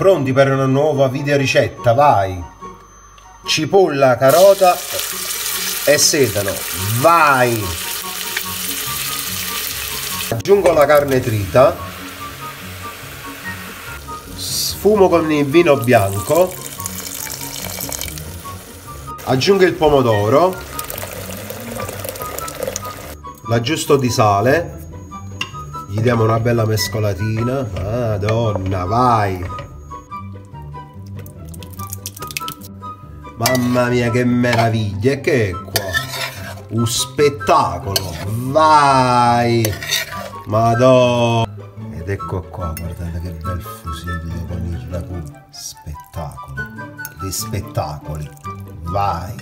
Pronti per una nuova video ricetta, vai! Cipolla, carota e sedano, vai! Aggiungo la carne trita, sfumo con il vino bianco, aggiungo il pomodoro, l'aggiusto di sale, gli diamo una bella mescolatina. Madonna vai mamma mia che meraviglia che è qua? Un spettacolo vai! Madonna! Ed ecco qua guardate che bel fusillo con il ragù. Spettacolo dei spettacoli vai